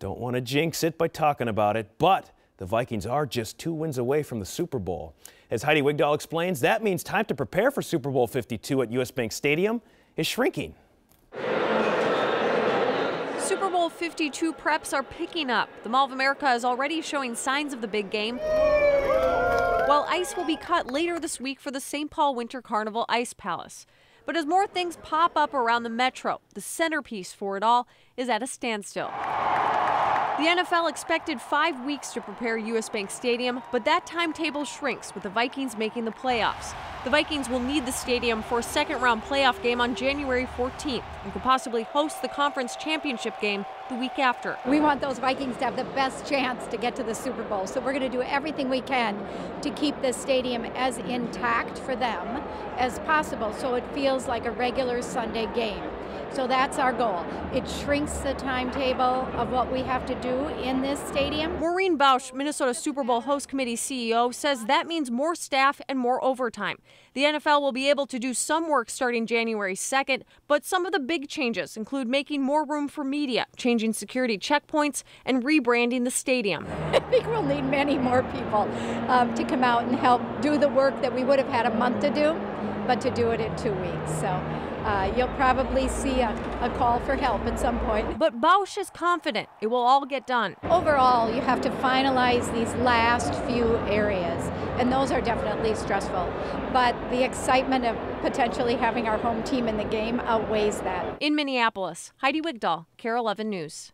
Don't want to jinx it by talking about it, but the Vikings are just two wins away from the Super Bowl. As Heidi Wigdahl explains, that means time to prepare for Super Bowl 52 at US Bank Stadium is shrinking. Super Bowl 52 preps are picking up. The Mall of America is already showing signs of the big game. While ice will be cut later this week for the St. Paul Winter Carnival Ice Palace. But as more things pop up around the metro, the centerpiece for it all is at a standstill. The NFL expected five weeks to prepare US Bank Stadium, but that timetable shrinks with the Vikings making the playoffs. The Vikings will need the stadium for a second round playoff game on January 14th and could possibly host the conference championship game the week after. We want those Vikings to have the best chance to get to the Super Bowl, so we're going to do everything we can to keep this stadium as intact for them as possible so it feels like a regular Sunday game. So that's our goal. It shrinks the timetable of what we have to do in this stadium. Maureen Bausch, Minnesota Super Bowl Host Committee CEO, says that means more staff and more overtime. The NFL will be able to do some work starting January 2nd, but some of the big changes include making more room for media, changing security checkpoints, and rebranding the stadium. I think we'll need many more people um, to come out and help do the work that we would have had a month to do, but to do it in two weeks. So uh, you'll probably see a, a, call for help at some point. But Bausch is confident it will all get done. Overall, you have to finalize these last few areas, and those are definitely stressful. But the excitement of potentially having our home team in the game outweighs that. In Minneapolis, Heidi Wigdahl, KARE 11 News.